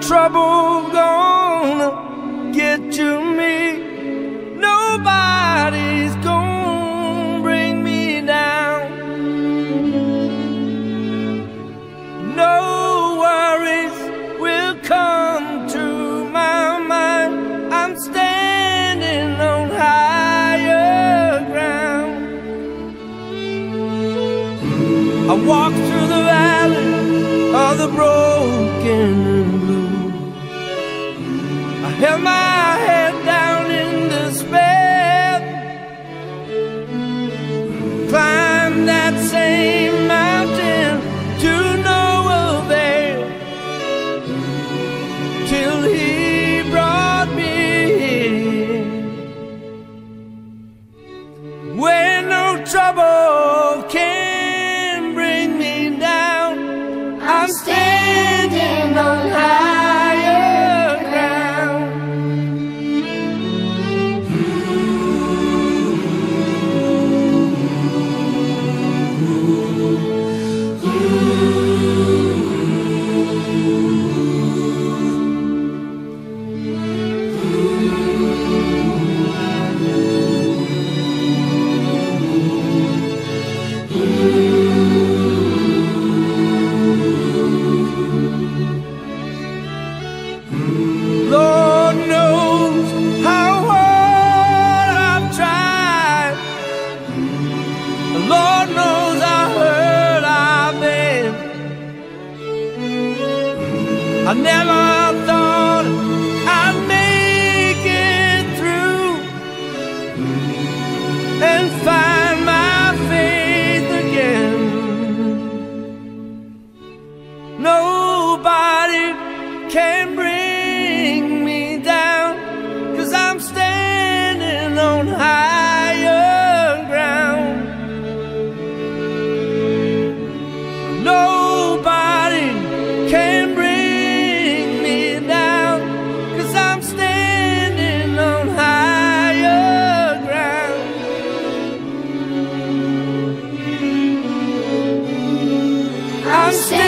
trouble gonna get to me. Nobody's gonna bring me down. No worries will come to my mind. I'm standing on higher ground. I walk through the valley of the broken held my head down in despair. Climbed that same mountain to no avail till he brought me here. Where no trouble I never thought I'd make it through. And find I'm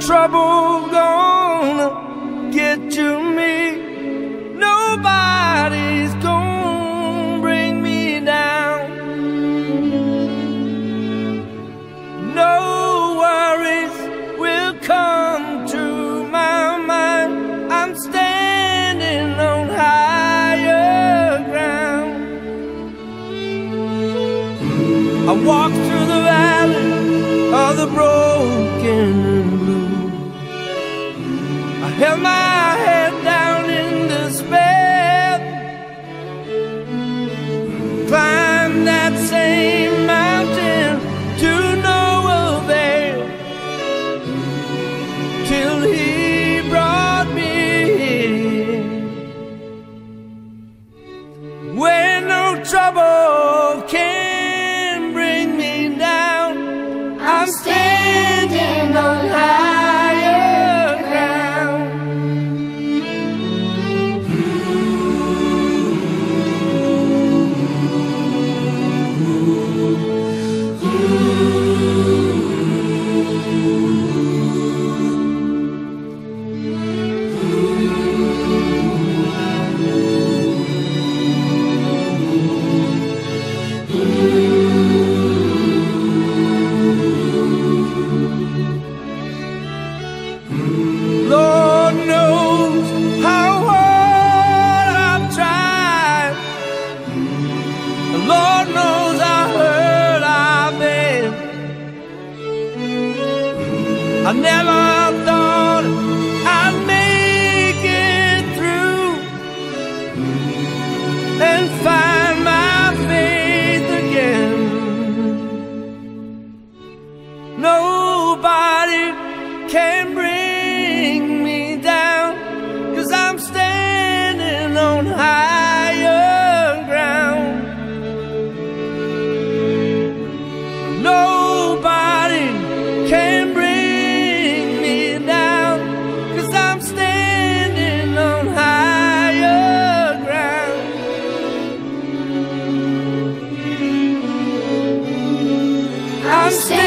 trouble gonna get to me. Nobody's gonna bring me down. No worries will come to my mind. I'm standing on higher ground. I walk through the valley of the broken Trouble can bring me down, I'm standing on higher I never Standing.